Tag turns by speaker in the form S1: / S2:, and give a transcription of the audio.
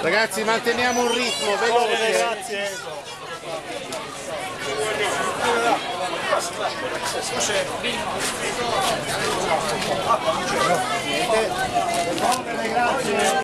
S1: Ragazzi manteniamo un ritmo veloce.
S2: Grazie. Grazie.